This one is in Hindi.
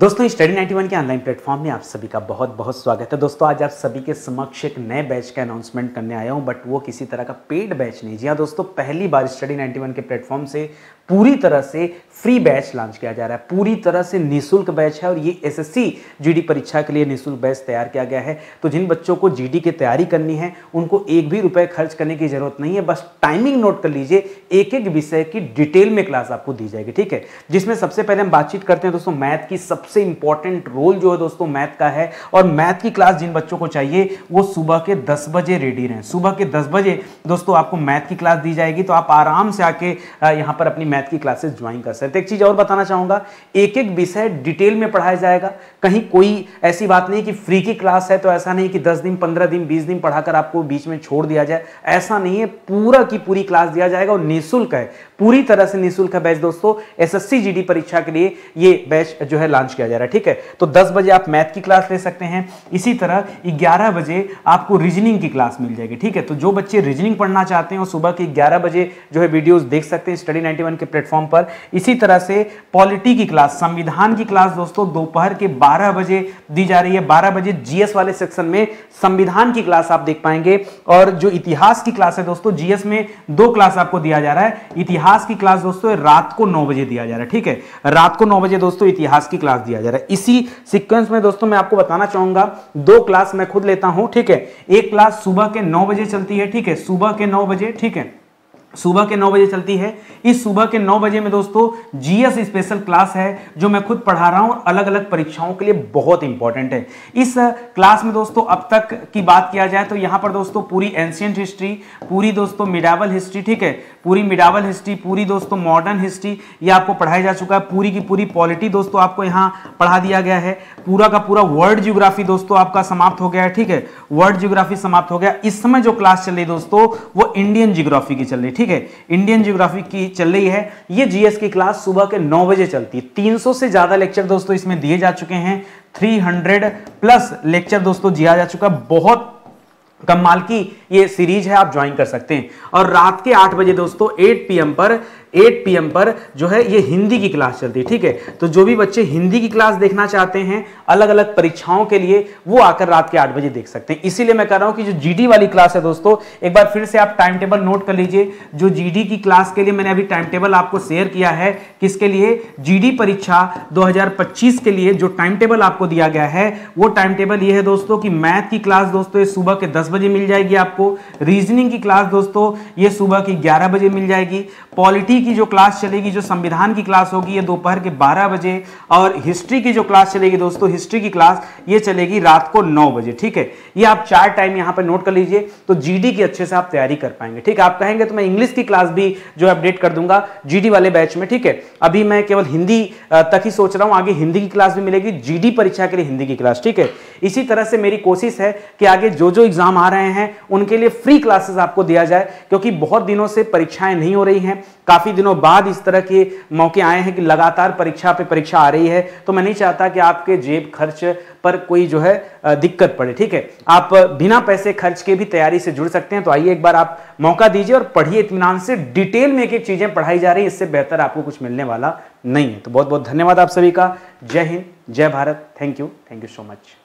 दोस्तों स्टडी 91 के ऑनलाइन प्लेटफॉर्म में आप सभी का बहुत बहुत स्वागत है। दोस्तों, आज आप सभी के समक्ष एक नए बैच का अनाउंसमेंट करने आया हूँ बट वो किसी तरह का पेड बैच नहीं। जी हाँ दोस्तों, पहली बार स्टडी 91 के प्लेटफॉर्म से पूरी तरह से फ्री बैच लॉन्च किया जा रहा है। पूरी तरह से निःशुल्क बैच है और ये एसएससी जीडी परीक्षा के लिए निःशुल्क बैच तैयार किया गया है। तो जिन बच्चों को जीडी की तैयारी करनी है, उनको एक भी रुपए खर्च करने की ज़रूरत नहीं है। बस टाइमिंग नोट कर लीजिए एक एक विषय की डिटेल में क्लास आपको दी जाएगी, ठीक है? जिसमें सबसे पहले हम बातचीत करते हैं, दोस्तों मैथ की सबसे इंपॉर्टेंट रोल जो है दोस्तों मैथ का है और मैथ की क्लास जिन बच्चों को चाहिए, वो सुबह के दस बजे रेडी रहें। सुबह के दस बजे दोस्तों आपको मैथ की क्लास दी जाएगी तो आप आराम से आके यहाँ पर अपनी मैथ की क्लासेस ज्वाइन कर सकते एक चीज़ और बताना चाहूँगा एक एक विषय डिटेल में पढ़ाया जाएगा। कहीं कोई ऐसी बात नहीं कि फ्री की क्लास है तो ऐसा नहीं कि दस दिन, पंद्रह दिन, बीस दिन पढ़ाकर आपको बीच में छोड़ दिया जाए। ऐसा नहीं है, पूरा की पूरी क्लास दिया जाएगा और निःशुल्क है। पूरी तरह से निःशुल्क बैच दोस्तों एसएससी जीडी परीक्षा के लिए ये बैच जो है लॉन्च किया जा रहा है, ठीक है? तो 10 बजे आप मैथ की क्लास ले सकते हैं। इसी तरह 11 बजे आपको रीजनिंग की क्लास मिल जाएगी, ठीक है? तो जो बच्चे रीजनिंग पढ़ना चाहते हैं सुबह के 11 बजे जो है वीडियोस देख सकते हैं स्टडी 91 के प्लेटफॉर्म पर। इसी तरह से पॉलिटी की क्लास संविधान की क्लास दोस्तों, दोपहर के 12 बजे दी जा रही है। 12 बजे जीएस वाले सेक्शन में संविधान की क्लास आप देख पाएँगे। और जो इतिहास की क्लास है दोस्तों जीएस में दो क्लास आपको दिया जा रहा है। इतिहास की क्लास दोस्तों रात को नौ बजे दिया जा रहा है, ठीक है? रात को नौ बजे दोस्तों इतिहास की क्लास दिया जा रहा है। इसी सीक्वेंस में दोस्तों मैं आपको बताना चाहूँगा, दो क्लास मैं खुद लेता हूँ, ठीक है? एक क्लास सुबह के नौ बजे चलती है, ठीक है? सुबह के नौ बजे, ठीक है? सुबह के नौ बजे चलती है। इस सुबह के नौ बजे में दोस्तों जीएस स्पेशल क्लास है, जो मैं खुद पढ़ा रहा हूँ। अलग अलग परीक्षाओं के लिए बहुत इंपॉर्टेंट है। इस क्लास में दोस्तों, अब तक की बात किया जाए तो यहाँ पर दोस्तों, पूरी एंशियंट हिस्ट्री पूरी दोस्तों मिडावल हिस्ट्री ठीक है? पूरी मिडावल हिस्ट्री पूरी दोस्तों मॉडर्न हिस्ट्री ये आपको पढ़ाया जा चुका है। पूरी की पूरी पॉलिटी दोस्तों, आपको यहाँ पढ़ा दिया गया है। पूरा का पूरा वर्ल्ड जियोग्राफी दोस्तों, आपका समाप्त हो गया है, ठीक है? वर्ल्ड जियोग्राफी समाप्त हो गया। इस समय जो क्लास चल रही दोस्तों, वो इंडियन जियोग्राफी की चल रही ठीक है इंडियन जियोग्राफी की चल रही है। ये जीएस की क्लास सुबह के नौ बजे चलती है। 300 से ज़्यादा लेक्चर दोस्तों इसमें दिए जा चुके हैं। 300 प्लस लेक्चर दोस्तों दिया जा चुका बहुत कमाल की ये सीरीज़ है, आप ज्वाइन कर सकते हैं। और रात के आठ बजे दोस्तों 8 पीएम पर 8 पीएम पर जो है ये हिंदी की क्लास चलती है, ठीक है? तो जो भी बच्चे हिंदी की क्लास देखना चाहते हैं अलग अलग परीक्षाओं के लिए, वो आकर रात के आठ बजे देख सकते हैं। इसीलिए मैं कह रहा हूँ कि जो जीडी वाली क्लास है दोस्तों, एक बार फिर से आप टाइम टेबल नोट कर लीजिए। जो जीडी की क्लास के लिए मैंने अभी टाइम टेबल आपको शेयर किया है, किसके लिए? जीडी परीक्षा दो हज़ार पच्चीस के लिए जो टाइम टेबल आपको दिया गया है, वो टाइम टेबल ये है दोस्तों की मैथ की क्लास दोस्तों सुबह के दस बजे मिल जाएगी आपको। रीजनिंग की क्लास दोस्तों, ये सुबह की ग्यारह बजे मिल जाएगी। पॉलिटी की जो क्लास चलेगी, जो संविधान की क्लास होगी, ये दोपहर के 12 बजे और हिस्ट्री की जो क्लास चलेगी दोस्तों, हिस्ट्री की क्लास, ये चलेगी रात को 9 बजे, ठीक है? ये आप चार टाइम यहाँ पर नोट कर लीजिए तो जीडी की अच्छे से आप तैयारी कर पाएँगे, ठीक है? आप कहेंगे तो मैं इंग्लिश की क्लास भी जो अपडेट कर दूँगा जीडी वाले बैच में, ठीक है? अभी मैं केवल हिंदी तक ही सोच रहा हूँ, आगे हिंदी की क्लास भी मिलेगी जीडी परीक्षा के लिए हिंदी की क्लास ठीक है? इसी तरह से मेरी कोशिश है कि आगे जो जो एग्ज़ाम आ रहे हैं, उनके लिए फ्री क्लासेस आपको दिया जाए, क्योंकि बहुत दिनों से परीक्षाएँ नहीं हो रही हैं। काफ़ी दिनों बाद इस तरह के मौके आए हैं कि लगातार परीक्षा पे परीक्षा आ रही है तो मैं नहीं चाहता कि आपके जेब खर्च पर कोई जो है दिक्कत पड़े, ठीक है? आप बिना पैसे खर्च के भी तैयारी से जुड़ सकते हैं तो आइए एक बार आप मौका दीजिए और पढ़िए इतमान से। डिटेल में एक एक चीज़ें पढ़ाई जा रही है, इससे बेहतर आपको कुछ मिलने वाला नहीं है। तो बहुत बहुत धन्यवाद आप सभी का। जय हिंद, जय Bharat. Thank you thank you so much.